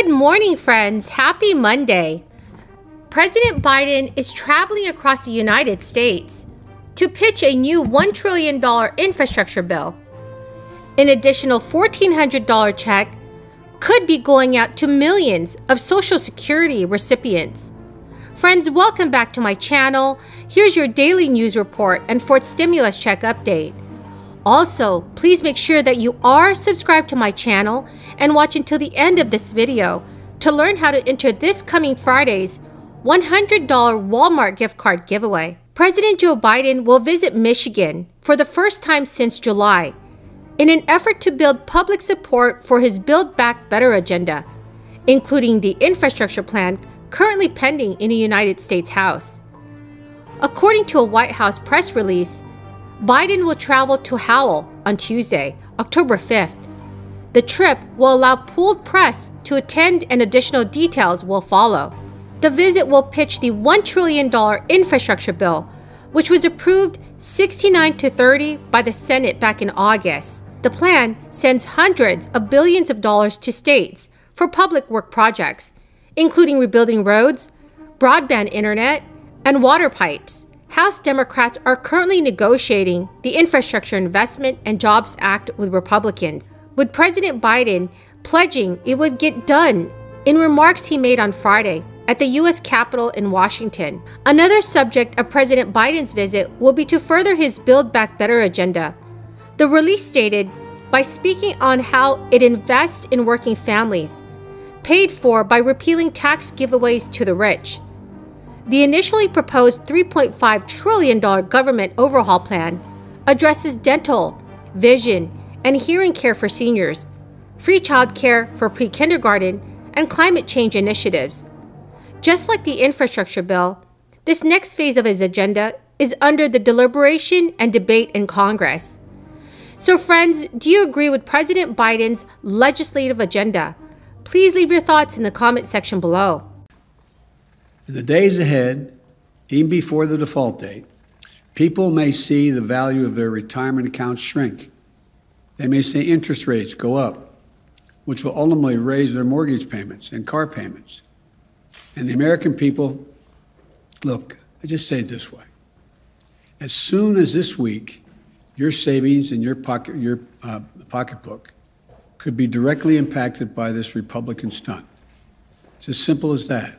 Good morning, friends. Happy Monday. President Biden is traveling across the United States to pitch a new $1 trillion infrastructure bill. An additional $1,400 check could be going out to millions of Social Security recipients. Friends, welcome back to my channel. Here's your daily news report and fourth stimulus check update. Also, please make sure that you are subscribed to my channel and watch until the end of this video to learn how to enter this coming Friday's $100 Walmart gift card giveaway. President Joe Biden will visit Michigan for the first time since July in an effort to build public support for his Build Back Better agenda, including the infrastructure plan currently pending in the United States House. According to a White House press release, Biden will travel to Howell on Tuesday, October 5th. The trip will allow pooled press to attend and additional details will follow. The visit will pitch the $1 trillion infrastructure bill, which was approved 69 to 30 by the Senate back in August. The plan sends hundreds of billions of dollars to states for public work projects, including rebuilding roads, broadband internet, and water pipes. House Democrats are currently negotiating the Infrastructure Investment and Jobs Act with Republicans, with President Biden pledging it would get done in remarks he made on Friday at the U.S. Capitol in Washington. Another subject of President Biden's visit will be to further his Build Back Better agenda. The release stated by speaking on how it invests in working families, paid for by repealing tax giveaways to the rich. The initially proposed $3.5 trillion government overhaul plan addresses dental, vision, and hearing care for seniors, free childcare for pre kindergarten, and climate change initiatives. Just like the infrastructure bill, this next phase of his agenda is under the deliberation and debate in Congress. So, friends, do you agree with President Biden's legislative agenda? Please leave your thoughts in the comment section below. In the days ahead, even before the default date, people may see the value of their retirement accounts shrink. They may see interest rates go up, which will ultimately raise their mortgage payments and car payments. And the American people, look, I just say it this way. As soon as this week, your savings and your pocket, your uh, pocketbook could be directly impacted by this Republican stunt. It's as simple as that.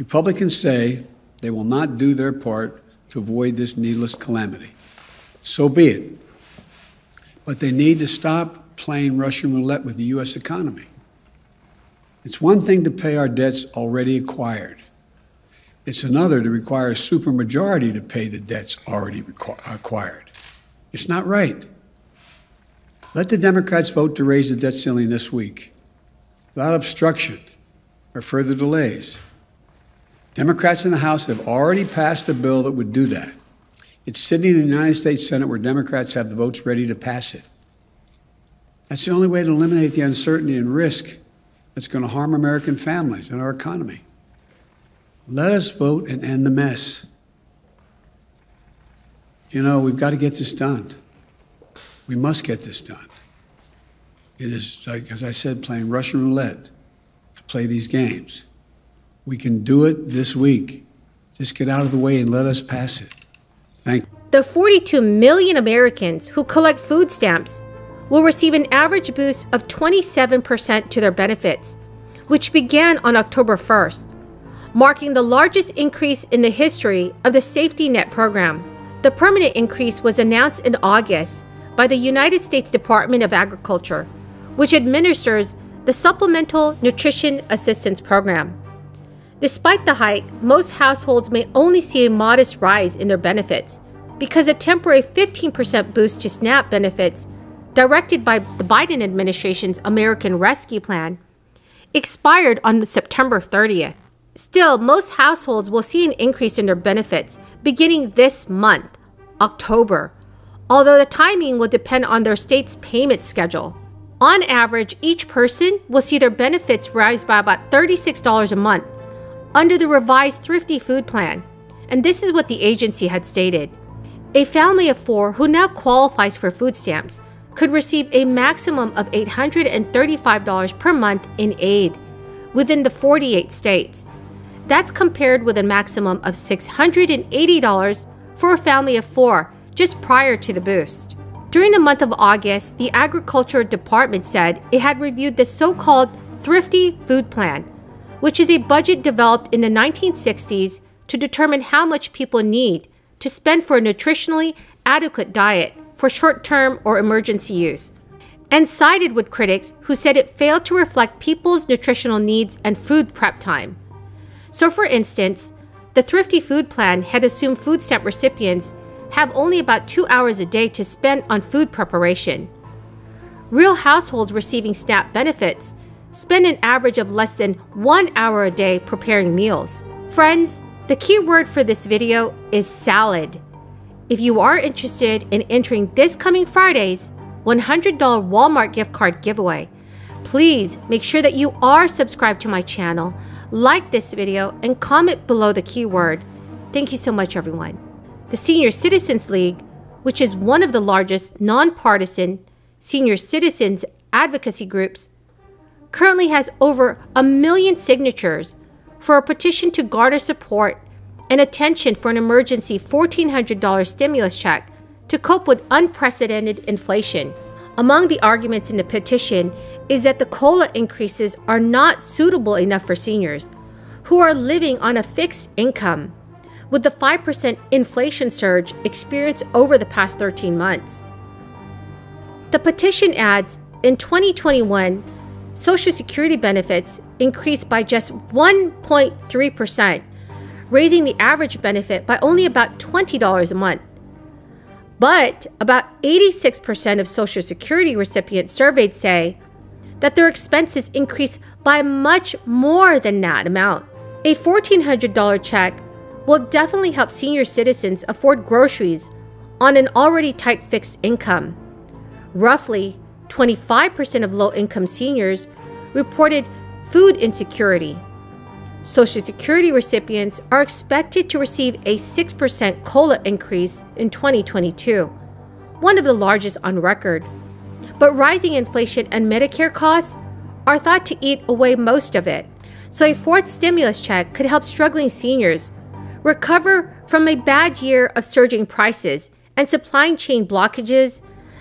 Republicans say they will not do their part to avoid this needless calamity. So be it. But they need to stop playing Russian roulette with the U.S. economy. It's one thing to pay our debts already acquired. It's another to require a supermajority to pay the debts already acquired. It's not right. Let the Democrats vote to raise the debt ceiling this week without obstruction or further delays. Democrats in the House have already passed a bill that would do that. It's sitting in the United States Senate where Democrats have the votes ready to pass it. That's the only way to eliminate the uncertainty and risk that's going to harm American families and our economy. Let us vote and end the mess. You know, we've got to get this done. We must get this done. It is, like, as I said, playing Russian roulette to play these games. We can do it this week. Just get out of the way and let us pass it. Thank you. The 42 million Americans who collect food stamps will receive an average boost of 27% to their benefits, which began on October 1st, marking the largest increase in the history of the safety net program. The permanent increase was announced in August by the United States Department of Agriculture, which administers the Supplemental Nutrition Assistance Program. Despite the hike, most households may only see a modest rise in their benefits because a temporary 15% boost to SNAP benefits, directed by the Biden administration's American Rescue Plan, expired on September 30th. Still, most households will see an increase in their benefits beginning this month, October, although the timing will depend on their state's payment schedule. On average, each person will see their benefits rise by about $36 a month under the revised Thrifty Food Plan, and this is what the agency had stated. A family of four who now qualifies for food stamps could receive a maximum of $835 per month in aid, within the 48 states. That's compared with a maximum of $680 for a family of four just prior to the boost. During the month of August, the Agriculture Department said it had reviewed the so called Thrifty Food Plan, which is a budget developed in the 1960s to determine how much people need to spend for a nutritionally adequate diet for short term or emergency use, and sided with critics who said it failed to reflect people's nutritional needs and food prep time. So, for instance, the Thrifty Food Plan had assumed food stamp recipients have only about two hours a day to spend on food preparation. Real households receiving SNAP benefits spend an average of less than one hour a day preparing meals. Friends, the key word for this video is salad. If you are interested in entering this coming Friday's $100 Walmart gift card giveaway, please make sure that you are subscribed to my channel, like this video, and comment below the keyword. Thank you so much, everyone. The Senior Citizens League, which is one of the largest nonpartisan senior citizens advocacy groups, currently has over a million signatures for a petition to garner support and attention for an emergency $1,400 stimulus check to cope with unprecedented inflation. Among the arguments in the petition is that the COLA increases are not suitable enough for seniors who are living on a fixed income with the 5% inflation surge experienced over the past 13 months. The petition adds in 2021, Social Security benefits increased by just 1.3%, raising the average benefit by only about $20 a month. But about 86% of Social Security recipients surveyed say that their expenses increased by much more than that amount. A $1,400 check will definitely help senior citizens afford groceries on an already tight fixed income. Roughly 25% of low income seniors reported food insecurity. Social Security recipients are expected to receive a 6% COLA increase in 2022, one of the largest on record. But rising inflation and Medicare costs are thought to eat away most of it. So a fourth stimulus check could help struggling seniors recover from a bad year of surging prices and supply chain blockages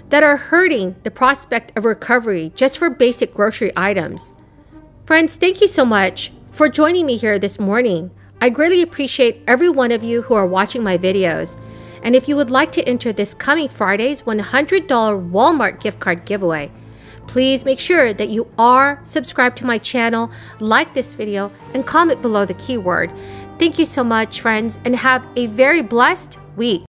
that are hurting the prospect of recovery just for basic grocery items. Friends, thank you so much for joining me here this morning. I greatly appreciate every one of you who are watching my videos. And if you would like to enter this coming Friday's $100 Walmart gift card giveaway, please make sure that you are subscribed to my channel, like this video, and comment below the keyword. Thank you so much, friends, and have a very blessed week.